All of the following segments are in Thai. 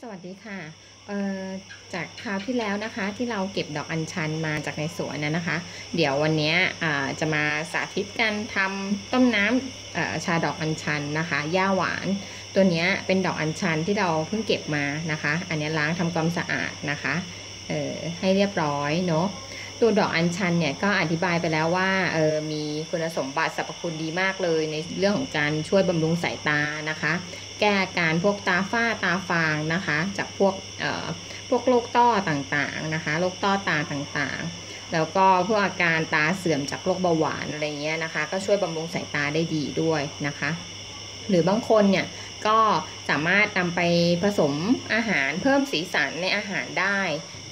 สวัสดีค่ะจากคราวที่แล้วนะคะที่เราเก็บดอกอัญชันมาจากในสวนนะนะคะ เดี๋ยววันนี้จะมาสาธิตการทำต้มน้ำชาดอกอัญชันนะคะย่าหวาน ตัวนี้เป็นดอกอัญชันที่เราเพิ่งเก็บมานะคะ อันนี้ล้างทำความสะอาดนะคะให้เรียบร้อยเนาะ ตัวดอกอัญชันเนี่ยก็อธิบายไปแล้วว่าเออมีคุณสมบัติสรรพคุณดีมากเลย ในเรื่องของการช่วยบำรุงสายตานะคะ แก้อาการพวกตาฝ้าตาฟางนะคะ จากพวกเอ่อพวกโรคต้อต่างๆนะคะโรคต้อตาต่างๆ แล้วก็พวกอาการตาเสื่อมจากโรคเบาหวานอะไรเงี้ยนะคะ ก็ช่วยบำรุงสายตาได้ดีด้วยนะคะ หรือบางคนเนี่ยก็สามารถนำไปผสมอาหารเพิ่มสีสันในอาหารได้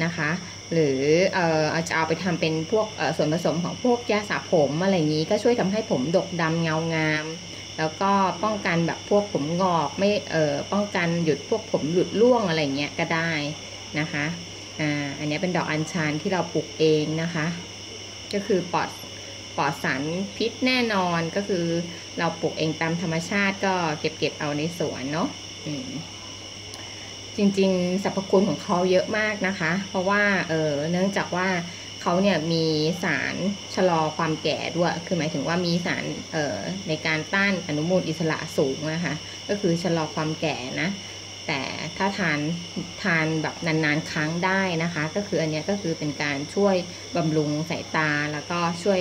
นะคะ หรือเออจะเอาไปทำเป็นพวกส่วนผสมของพวกยาสระผมอะไรอย่างนี้ก็ช่วยทำให้ผมดกดำเงางาม แล้วก็ป้องกันแบบพวกผมงอกไม่เออป้องกันหยุดพวกผมหลุดร่วงอะไรเงี้ยก็ได้นะคะอ่าอันนี้เป็นดอกอัญชันที่เราปลูกเองนะคะ ก็คือปลอด ปลอดสารพิษแน่นอนก็คือเราปลูกเองตามธรรมชาติก็เก็บเก็บเอาในสวนเนาะจริงๆสรรพคุณของเขาเยอะมากนะคะ เพราะว่าเออเนื่องจากว่าเขาเนี่ยมีสารชะลอความแก่ด้วย คือหมายถึงว่ามีสารเอ่อในการต้านอนุมูลอิสระสูงนะคะ ก็คือชะลอความแก่นะ แต่ถ้าทานทานแบบนานๆ ครั้งได้นะคะ ก็คืออันนี้ก็คือเป็นการช่วยบำรุงสายตาแล้วก็ช่วย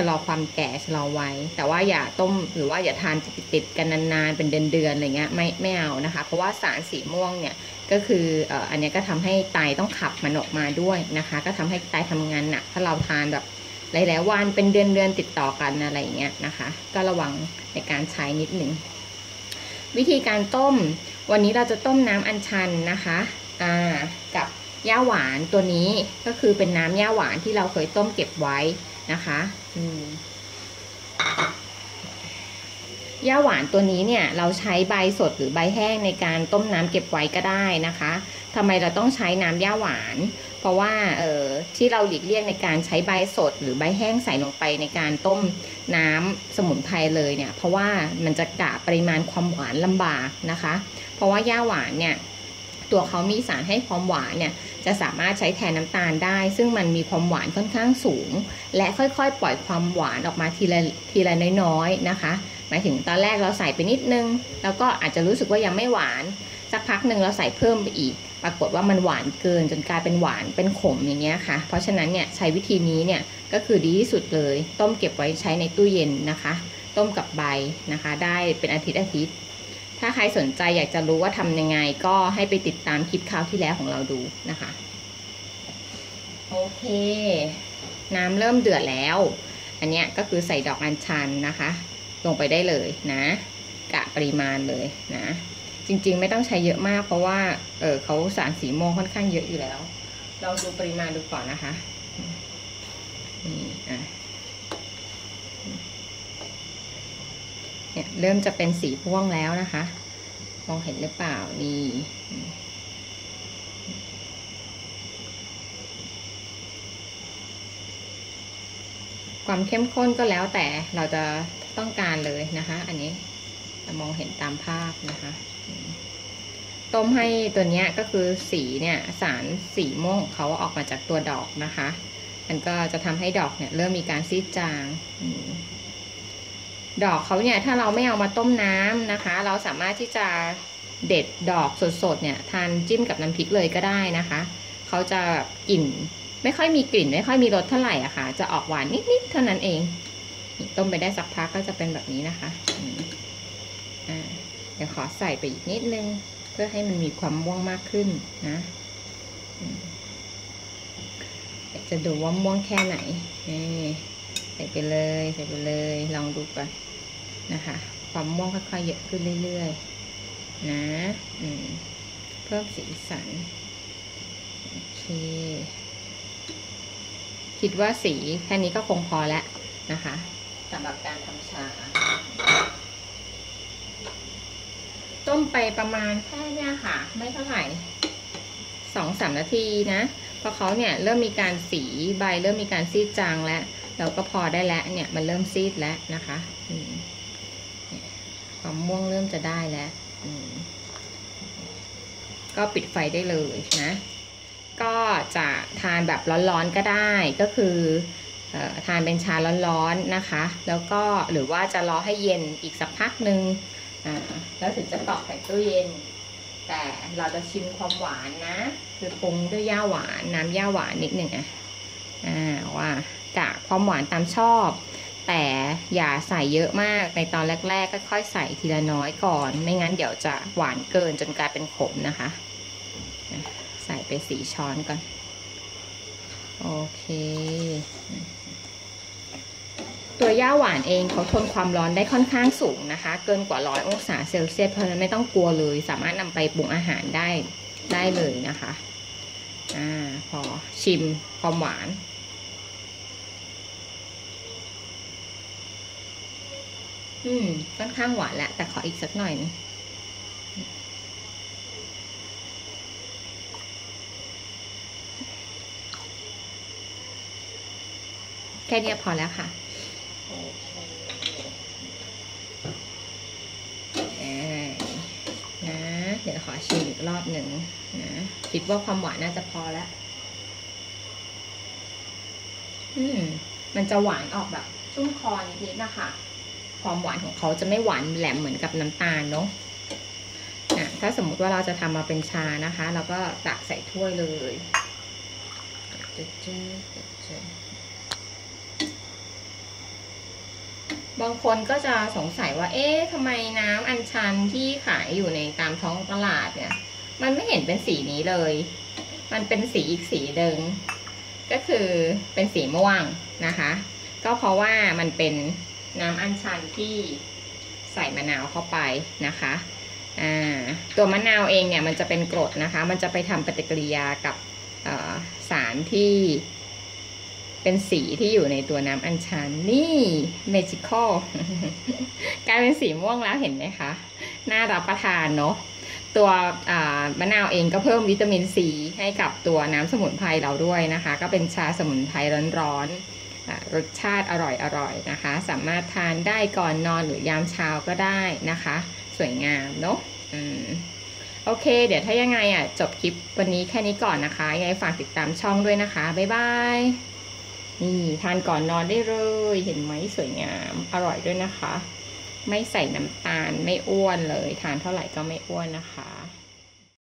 ะลอความแก่ชะลอวัยแต่ว่าอย่าต้มหรือว่าอย่าทานติดๆกันนานๆเป็นเดือนๆอะไรเงี้ยไม่ไม่เอานะคะ เพราะว่าสารสีม่วงเนี่ยก็คืออันนี้ก็ทำให้ไตต้องขับมันออกมาด้วยนะคะ ก็ทำให้ไตทำงานหนักถ้าเราทานแบบหลายๆวันเป็นเดือนๆติดต่อกันอะไรเงี้ยนะคะ ก็ระวังในการใช้นิดหนึ่งวิธีการต้ม วันนี้เราจะต้มน้ำอัญชันนะคะอ่ากับย่าหวานตัวนี้ก็คือเป็นน้ำย่าหวานที่เราเคยต้มเก็บไว้ นะคะอืมย่าหวานตัวนี้เนี่ยเราใช้ใบสดหรือใบแห้งในการต้มน้ำเก็บไว้ก็ได้นะคะทำไมเราต้องใช้น้ำย่าหวาน เพราะว่าเอ่อที่เราหลีกเลี่ยงในการใช้ใบสดหรือใบแห้งใส่ลงไปในการต้มน้ำสมุนไพรเลยเนี่ย เพราะว่ามันจะกะปริมาณความหวานลำบากนะคะ เพราะว่าย่าหวานเนี่ย ตัวเขามีสารให้ความหวานเนี่ยจะสามารถใช้แทนน้ำตาลได้ ซึ่งมันมีความหวานค่อนข้างสูง และค่อยๆ ปล่อยความหวานออกมาทีละทีละน้อยๆนะคะ หมายถึงตอนแรกเราใส่ไปนิดนึง แล้วก็อาจจะรู้สึกว่ายังไม่หวาน สักพักหนึ่งเราใส่เพิ่มไปอีก ปรากฏว่ามันหวานเกินจนกลายเป็นหวานเป็นขมอย่างเงี้ยค่ะ เพราะฉะนั้นเนี่ยใช้วิธีนี้เนี่ยก็คือดีที่สุดเลย ต้มเก็บไว้ใช้ในตู้เย็นนะคะ ต้มกับใบนะคะ ได้เป็นอาทิตย์อาทิตย์ ถ้าใครสนใจอยากจะรู้ว่าทำยังไง ก็ให้ไปติดตามคลิปคราวที่แล้วของเราดูนะคะ โอเค น้ำเริ่มเดือดแล้ว อันนี้ก็คือใส่ดอกอัญชันนะคะ ลงไปได้เลยนะ กะปริมาณเลยนะ จริงๆไม่ต้องใช้เยอะมาก เพราะว่าเออเขาสารสีม่วงค่อนข้างเยอะอยู่แล้วลองดูปริมาณดูก่อนนะคะนี่อะ เนี่ยเริ่มจะเป็นสีม่วงแล้วนะคะ มองเห็นหรือเปล่านี่ความเข้มข้นก็แล้วแต่เราจะต้องการเลยนะคะ อันนี้มองเห็นตามภาพนะคะ ต้มให้ตัวนี้ก็คือสีเนี่ยสารสีม่วงของเขาออกมาจากตัวดอกนะคะ มันก็จะทำให้ดอกเนี่ยเริ่มมีการซีดจางอืม ดอกเขาเนี่ยถ้าเราไม่เอามาต้มน้ำนะคะ เราสามารถที่จะเด็ดดอกสดๆเนี่ยทานจิ้มกับน้ำพริกเลยก็ได้นะคะเขาจะกลิ่นไม่ค่อยมีกลิ่น ไม่ค่อยมีรสเท่าไหร่อะค่ะ จะออกหวานนิดๆเท่านั้นเองต้มไปได้สักพักก็จะเป็นแบบนี้นะคะเดี๋ยวขอใส่ไปอีกนิดนึง เพื่อให้มันมีความม่วงมากขึ้นนะจะดูว่าม่วงแค่ไหนนี่ ส่ไปเลยใส่ไปเลยลองดูก่อนนะคะ ความม่วงค่อยๆเยอะขึ้นเรื่อยๆนะเพิ่มสีสันโอเคคิดว่าสีแค่นี้ก็คงพอแล้วนะคะสำหรับการทำชา ต้มไปประมาณแค่เนี้ยค่ะ ไม่เท่าไหร่สองสามนาทีนะเพราะเขาเนี่ยเริ่มมีการสีใบเริ่มมีการซีดจางแล้ว เราก็พอได้แล้วเนี่ยมันเริ่มซีดแล้วนะคะอืมเนี่ยความม่วงเริ่มจะได้แล้วก็ปิดไฟได้เลยนะ ก็จะทานแบบร้อนๆก็ได้ก็คือออทานเป็นชาร้อนๆนะคะ แล้วก็หรือว่าจะรอให้เย็นอีกสักพักหนึ่งแล้วถึงจะตอกใส่ตู้เย็น แต่เราจะชิมความหวานนะ คือปรุงด้วยย่าหวานน้ำย่าหวานนิดหนึ่งอะ อ่าว่ากะความหวานตามชอบ แต่อย่าใส่เยอะมากในตอนแรกๆค่อยใส่ทีละน้อยก่อน ไม่งั้นเดี๋ยวจะหวานเกินจนกลายเป็นขมนะคะ ใส่ไปสี่ช้อนก่อน โอเค ตัวย่าหวานเองเขาทนความร้อนได้ค่อนข้างสูงนะคะ เกินกว่าร้อยองศาเซลเซียสเพราะฉะนั้นไม่ต้องกลัวเลย สามารถนำไปปรุงอาหารได้ได้เลยนะคะ อ่า พอชิมความหวาน อืม ค่อนข้างหวานแหละ แต่ขออีกสักหน่อยนึงแค่นี้พอแล้วค่ะเอ้ยนะ เดี๋ยวขอชิมอีกรอบหนึ่งนะ คิดว่าความหวานน่าจะพอแล้ว อืม มันจะหวานออกแบบชุ่มคอนิดๆนะคะ ความหวานของเขาจะไม่หวานแหลมเหมือนกับน้ำตาลเนาะะถ้าสมมุติว่าเราจะทำมาเป็นชานะคะ เราก็ตักใส่ถ้วยเลยบางคนก็จะสงสัยว่า เอ๊ะทำไมน้ำอัญชันที่ขายอยู่ในตามท้องตลาดเนี่ย มันไม่เห็นเป็นสีนี้เลย มันเป็นสีอีกสีหนึ่งก็คือเป็นสีม่วงนะคะ ก็เพราะว่ามันเป็น น้ำอัญชันที่ใส่มะนาวเข้าไปนะคะตัวมะนาวเองเนี่ยมันจะเป็นกรดนะคะ มันจะไปทำปฏิกิริยากับสารที่เป็นสีที่อยู่ในตัวน้ำอัญชันนี่เมจิคอลกลายเป็นสีม่วงแล้วเห็นไหมคะ น่ารับประทานเนาะตัวมะนาวเองก็เพิ่มวิตามินซีให้กับตัวน้ำสมุนไพรเราด้วยนะคะ ก็เป็นชาสมุนไพรร้อนๆ รสชาติอร่อยๆนะคะ สามารถทานได้ก่อนนอนหรือยามเช้าก็ได้นะคะ สวยงามเนาะอืมโอเค เดี๋ยวถ้ายังไงอะจบคลิปวันนี้แค่นี้ก่อนนะคะ ยังไงฝากติดตามช่องด้วยนะคะ บ๊ายบาย นี่ทานก่อนนอนได้เลย เห็นไหมสวยงาม อร่อยด้วยนะคะ ไม่ใส่น้ำตาลไม่อ้วนเลย ทานเท่าไหร่ก็ไม่อ้วนนะคะ